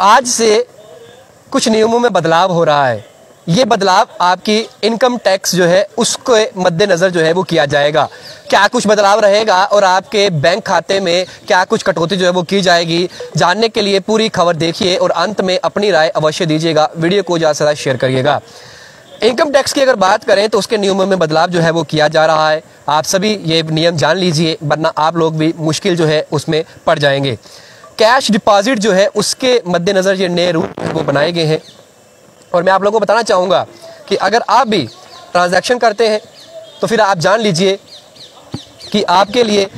आज से कुछ नियमों में बदलाव हो रहा है। ये बदलाव आपकी इनकम टैक्स जो है, उसको मद्देनज़र जो है, वो किया जाएगा। क्या कुछ बदलाव रहेगा और आपके बैंक खाते में क्या कुछ कटौती जो है, वो की जाएगी? जानने के लिए पूरी खबर देखिए और अंत में अपनी राय अवश्य दीजिएगा। वीडियो को ज़्यादा से ज़्यादा शेयर करिएगा। इनकम टैक्स की अगर बात करें तो उसके नियमों में बदलाव जो है, वो किया जा रहा है। आप सभी ये नियम जान लीजिए, वरना आप लोग भी मुश्किल जो है, उसमें पड़ जाएँगे। कैश डिपॉजिट जो है उसके मद्देनज़र ये नए रूल वो बनाए गए हैं। और मैं आप लोगों को बताना चाहूँगा कि अगर आप भी ट्रांजैक्शन करते हैं तो फिर आप जान लीजिए कि आपके लिए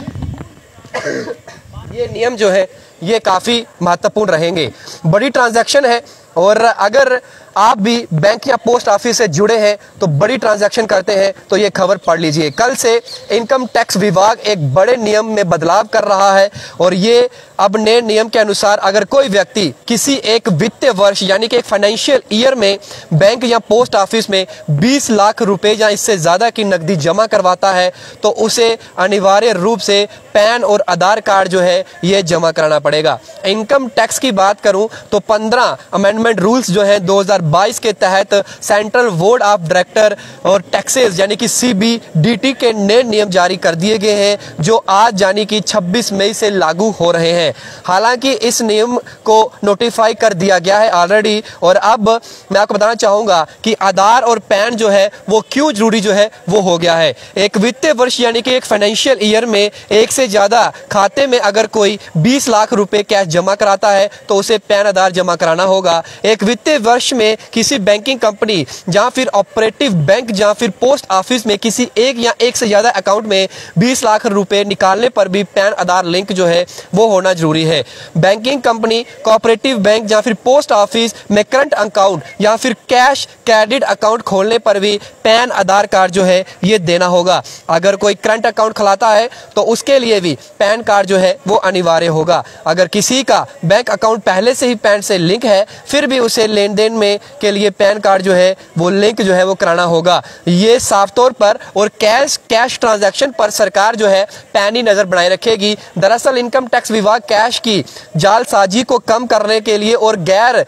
ये नियम जो है, ये काफ़ी महत्वपूर्ण रहेंगे। बड़ी ट्रांजैक्शन है और अगर आप भी बैंक या पोस्ट ऑफ़िस से जुड़े हैं तो बड़ी ट्रांजैक्शन करते हैं तो ये खबर पढ़ लीजिए। कल से इनकम टैक्स विभाग एक बड़े नियम में बदलाव कर रहा है, और ये अब नए नियम के अनुसार अगर कोई व्यक्ति किसी एक वित्तीय वर्ष, यानी कि एक फाइनेंशियल ईयर में बैंक या पोस्ट ऑफ़िस में 20 लाख रुपए या इससे ज़्यादा की नकदी जमा करवाता है तो उसे अनिवार्य रूप से पैन और आधार कार्ड जो है, ये जमा कराना पड़ेगा। इनकम टैक्स की बात करूँ तो 15 अमेंडमेंट रूल्स जो है 2022 के तहत सेंट्रल बोर्ड ऑफ़ डायरेक्टर और टैक्सेस यानी कि सीबीडीटी के नए नियम जारी कर दिए गए हैं, जो आज यानी कि 26 मई से लागू हो रहे हैं। हालाँकि इस नियम को नोटिफाई कर दिया गया है ऑलरेडी और अब मैं आपको बताना चाहूँगा कि आधार और पैन जो है, वो क्यों ज़रूरी जो है, वो हो गया है। एक वित्तीय वर्ष यानी कि एक फाइनेंशियल ईयर में एक से ज़्यादा खाते में अगर कोई 20 लाख रुपए कैश जमा कराता है तो उसे पैन आधार जमा कराना होगा। एक वित्तीय वर्ष में किसी बैंकिंग कंपनी या फिर ऑपरेटिव बैंक या फिर पोस्ट ऑफ़िस में किसी एक या एक से ज़्यादा अकाउंट में 20 लाख रुपए निकालने पर भी पैन आधार लिंक जो है, वो होना ज़रूरी है। बैंकिंग कंपनी कोऑपरेटिव बैंक या फिर पोस्ट ऑफ़िस में करंट अकाउंट या फिर कैश क्रेडिट अकाउंट खोलने पर भी पैन आधार कार्ड जो है, ये देना होगा। अगर कोई करंट अकाउंट खुलाता है तो उसके लिए भी पैन कार्ड जो है, वो अनिवार्य होगा। अगर किसी का बैंक अकाउंट पहले से ही पैन से लिंक है, फिर भी उसे लेन देन में के लिए पैन कार्ड जो है, वो लिंक जो है वो कराना होगा। ये साफ़ तौर पर और कैश कैश ट्रांजैक्शन पर सरकार जो है, पैनी नज़र बनाए रखेगी। दरअसल इनकम टैक्स विभाग कैश की जालसाजी को कम करने के लिए और गैर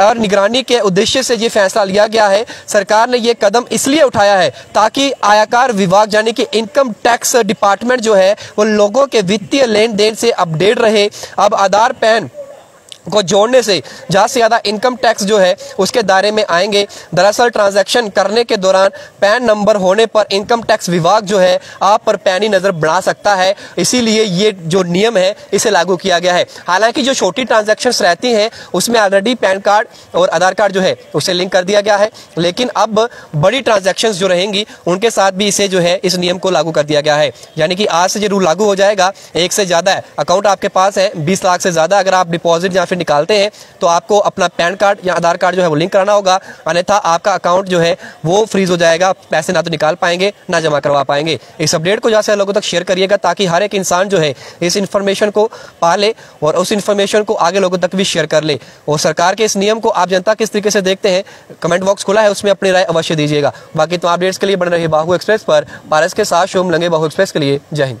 और निगरानी के उद्देश्य से ये फैसला लिया गया है। सरकार ने ये कदम इसलिए उठाया है ताकि आयकर विभाग यानी कि इनकम टैक्स डिपार्टमेंट जो है, वो लोगों के वित्तीय लेन देन से अपडेट रहे। अब आधार पैन को जोड़ने से ज़्यादा से ज़्यादा इनकम टैक्स जो है, उसके दायरे में आएँगे। दरअसल ट्रांजैक्शन करने के दौरान पैन नंबर होने पर इनकम टैक्स विभाग जो है, आप पर पैनी नज़र बढ़ा सकता है। इसीलिए ये जो नियम है, इसे लागू किया गया है। हालाँकि जो छोटी ट्रांजेक्शन रहती हैं, उसमें ऑलरेडी पैन कार्ड और आधार कार्ड जो है, उसे लिंक कर दिया गया है। लेकिन अब बड़ी ट्रांजेक्शन जो रहेंगी, उनके साथ भी इसे जो है, इस नियम को लागू कर दिया गया है। यानी कि आज से ये रूल लागू हो जाएगा। एक से ज़्यादा अकाउंट आपके पास है, बीस लाख से ज़्यादा अगर आप डिपॉजिट या फिर फिर निकालते हैं तो आपको अपना पैन कार्ड या आधार कार्ड जो है वो लिंक कराना होगा। अन्यथा आपका अकाउंट जो है वो फ्रीज हो जाएगा, पैसे ना तो निकाल पाएँगे, ना जमा करवा पाएँगे। इस अपडेट को जैसे लोगों तक शेयर करिएगा, ताकि हर एक इंसान जो है इस इन्फॉर्मेशन को पा ले और उस इन्फॉर्मेशन को आगे लोगों तक भी शेयर कर ले। और सरकार के इस नियम को आप जनता किस तरीके से देखते हैं, कमेंट बॉक्स खुला है, उसमें अपनी राय अवश्य दीजिएगा। बाकी तो अपडेट्स के लिए बन रही बाहू एक्सप्रेस पर। पारस के साथ शोम लंगे बाहू एक्सप्रेस के लिए। जय हिंद।